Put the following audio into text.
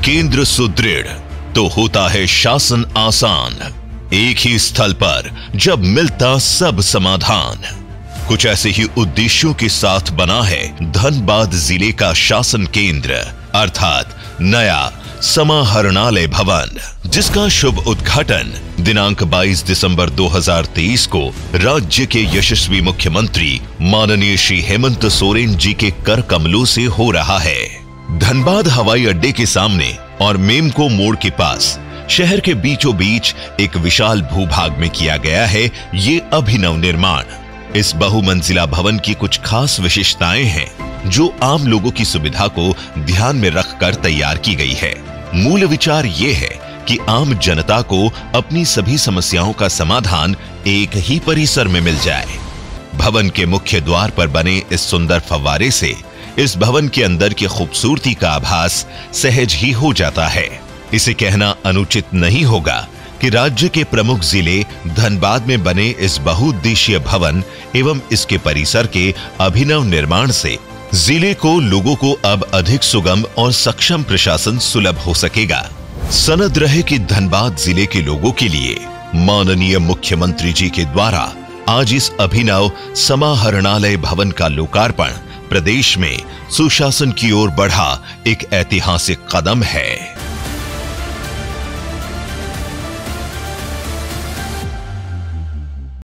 तंत्र सुदृढ़ तो होता है शासन आसान। एक ही स्थल पर जब मिलता सब समाधान। कुछ ऐसे ही उद्देश्यों के साथ बना है धनबाद ज़िले का शासन केंद्र, अर्थात नया समाहरणालय भवन, जिसका शुभ उद्घाटन दिनांक 22 दिसंबर 2023 को राज्य के यशस्वी मुख्यमंत्री माननीय श्री हेमंत सोरेन जी के कर कमलों से हो रहा है। धनबाद हवाई अड्डे के सामने और मेमको मोड़ के पास, शहर के बीचों बीच एक विशाल भूभाग में किया गया है ये अभिनव निर्माण। इस बहुमंजिला भवन की कुछ खास विशेषताएँ हैं, जो आम लोगों की सुविधा को ध्यान में रखकर तैयार की गई है। मूल विचार ये है कि आम जनता को अपनी सभी समस्याओं का समाधान एक ही परिसर में मिल जाए। भवन के मुख्य द्वार पर बने इस सुंदर फव्वारे से इस भवन के अंदर की खूबसूरती का आभास सहज ही हो जाता है। इसे कहना अनुचित नहीं होगा कि राज्य के प्रमुख ज़िले धनबाद में बने इस बहुउद्देशीय भवन एवं इसके परिसर के अभिनव निर्माण से ज़िले को लोगों को अब अधिक सुगम और सक्षम प्रशासन सुलभ हो सकेगा। सनद रहे कि धनबाद ज़िले के लोगों के लिए माननीय मुख्यमंत्री जी के द्वारा आज इस अभिनव समाहरणालय भवन का लोकार्पण प्रदेश में सुशासन की ओर बढ़ा एक ऐतिहासिक कदम है।